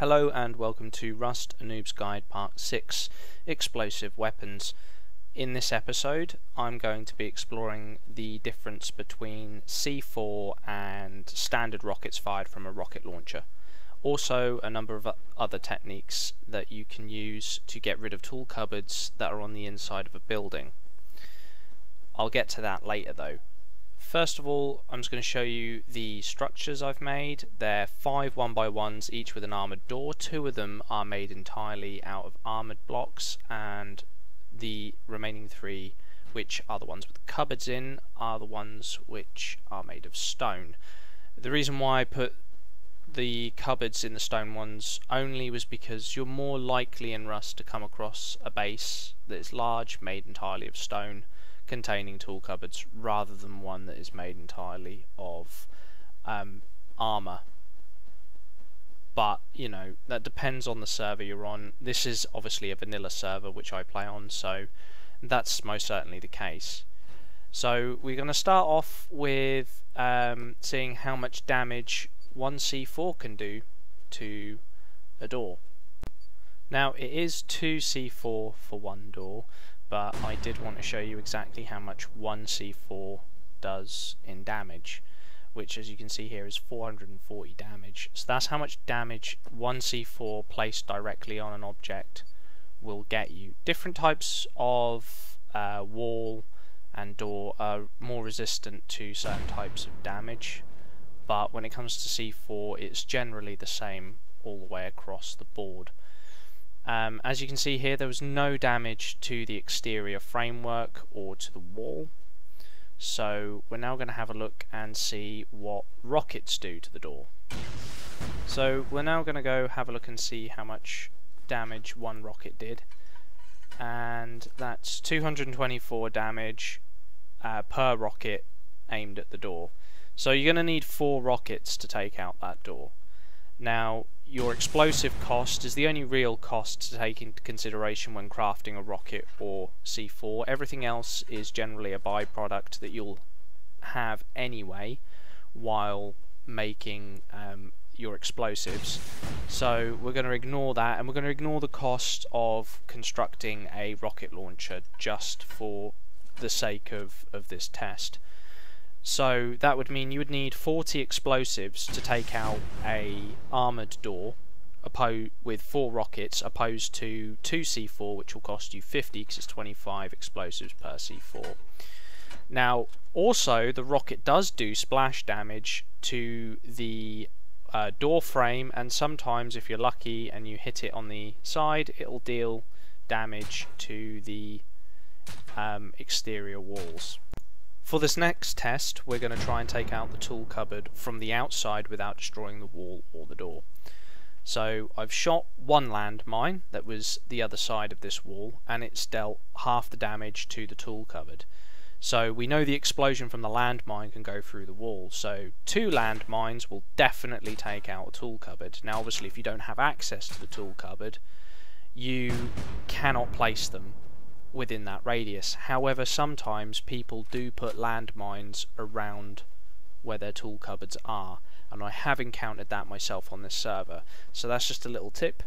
Hello and welcome to Rust A Noob's Guide Part 6 Explosive Weapons. In this episode I'm going to be exploring the difference between C4 and standard rockets fired from a rocket launcher. Also a number of other techniques that you can use to get rid of tool cupboards that are on the inside of a building. I'll get to that later though. First of all, I'm just going to show you the structures I've made. They're five one by ones, each with an armoured door. Two of them are made entirely out of armoured blocks, and the remaining three, which are the ones with cupboards in, are the ones which are made of stone. The reason why I put the cupboards in the stone ones only was because you're more likely in Rust to come across a base that is large, made entirely of stone, containing tool cupboards rather than one that is made entirely of um, armor. But, you know, that depends on the server you're on. This is obviously a vanilla server which I play on, so that's most certainly the case. So we're going to start off with um, seeing how much damage one C4 can do to a door. Now it is 2C4 for one door, but I did want to show you exactly how much 1c4 does in damage which as you can see here is 440 damage. So that's how much damage 1c4 placed directly on an object will get you. Different types of uh, wall and door are more resistant to certain types of damage but when it comes to C4 it's generally the same all the way across the board um, as you can see here, there was no damage to the exterior framework or to the wall. So we're now going to have a look and see what rockets do to the door. So we're now going to go have a look and see how much damage one rocket did. And that's 224 damage uh, per rocket aimed at the door. So you're going to need four rockets to take out that door. Now, your explosive cost is the only real cost to take into consideration when crafting a rocket or C4. Everything else is generally a byproduct that you'll have anyway while making um, your explosives. So we're going to ignore that and we're going to ignore the cost of constructing a rocket launcher just for the sake of, of this test. So that would mean you would need 40 explosives to take out a armoured door with 4 rockets opposed to 2 C4 which will cost you 50 because it's 25 explosives per C4. Now also the rocket does do splash damage to the uh, door frame and sometimes if you're lucky and you hit it on the side it'll deal damage to the um, exterior walls. For this next test, we're going to try and take out the tool cupboard from the outside without destroying the wall or the door. So I've shot one landmine that was the other side of this wall and it's dealt half the damage to the tool cupboard. So we know the explosion from the landmine can go through the wall. So two landmines will definitely take out a tool cupboard. Now obviously if you don't have access to the tool cupboard, you cannot place them within that radius. However, sometimes people do put landmines around where their tool cupboards are, and I have encountered that myself on this server. So that's just a little tip.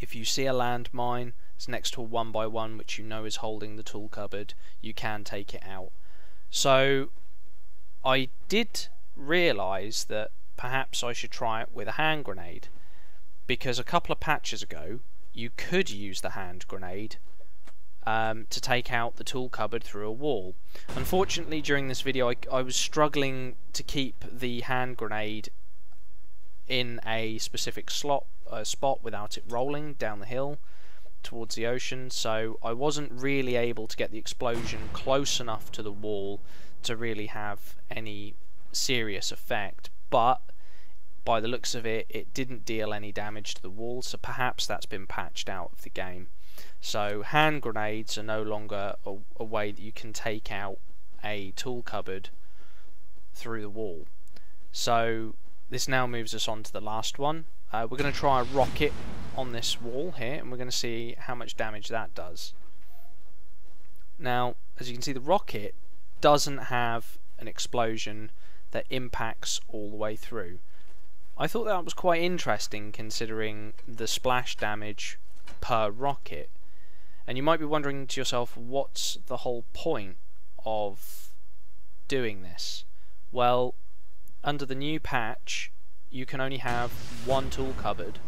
If you see a landmine, it's next to a one by one which you know is holding the tool cupboard, you can take it out. So I did realise that perhaps I should try it with a hand grenade because a couple of patches ago you could use the hand grenade um, to take out the tool cupboard through a wall. Unfortunately during this video I, I was struggling to keep the hand grenade in a specific slot uh, spot without it rolling down the hill towards the ocean. So I wasn't really able to get the explosion close enough to the wall to really have any serious effect. But by the looks of it it didn't deal any damage to the wall. So perhaps that's been patched out of the game so hand grenades are no longer a, a way that you can take out a tool cupboard through the wall. So this now moves us on to the last one. Uh, we're going to try a rocket on this wall here and we're going to see how much damage that does. Now as you can see the rocket doesn't have an explosion that impacts all the way through. I thought that was quite interesting considering the splash damage per rocket. And you might be wondering to yourself, what's the whole point of doing this? Well, under the new patch, you can only have one tool cupboard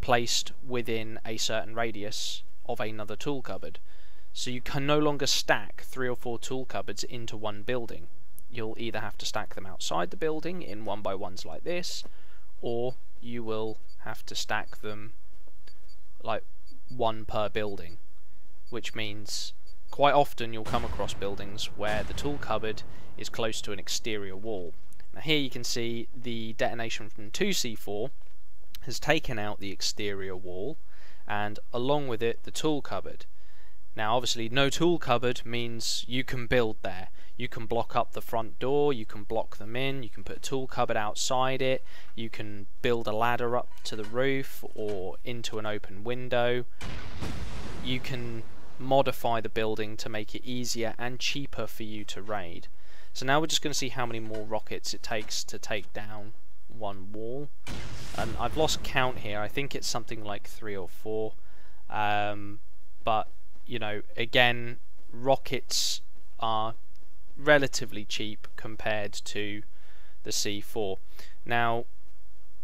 placed within a certain radius of another tool cupboard. So you can no longer stack three or four tool cupboards into one building. You'll either have to stack them outside the building in one by ones like this, or you will have to stack them like one per building, which means quite often you'll come across buildings where the tool cupboard is close to an exterior wall. Now here you can see the detonation from 2C4 has taken out the exterior wall and along with it the tool cupboard. Now obviously no tool cupboard means you can build there. You can block up the front door, you can block them in, you can put a tool cupboard outside it, you can build a ladder up to the roof or into an open window. You can modify the building to make it easier and cheaper for you to raid. So now we're just going to see how many more rockets it takes to take down one wall. And I've lost count here, I think it's something like three or four. Um, but you know, again, rockets are relatively cheap compared to the C4. Now,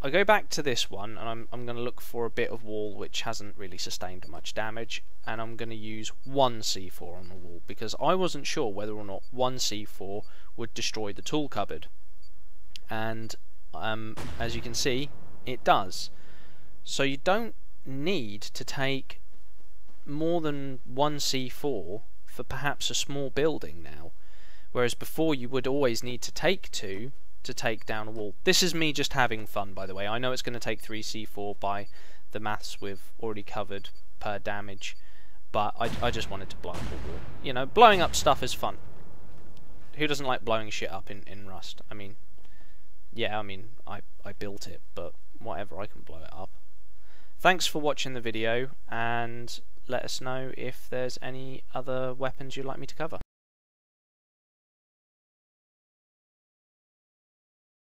I go back to this one, and I'm, I'm going to look for a bit of wall which hasn't really sustained much damage, and I'm going to use one C4 on the wall, because I wasn't sure whether or not one C4 would destroy the tool cupboard. And um, as you can see, it does. So you don't need to take more than one C4 for perhaps a small building now, whereas before you would always need to take two to take down a wall. This is me just having fun, by the way. I know it's going to take 3 C4 by the maths we've already covered per damage, but I, I just wanted to blow up a wall. You know, blowing up stuff is fun. Who doesn't like blowing shit up in, in Rust? I mean, yeah, I mean, I, I built it, but whatever, I can blow it up. Thanks for watching the video, and let us know if there's any other weapons you'd like me to cover.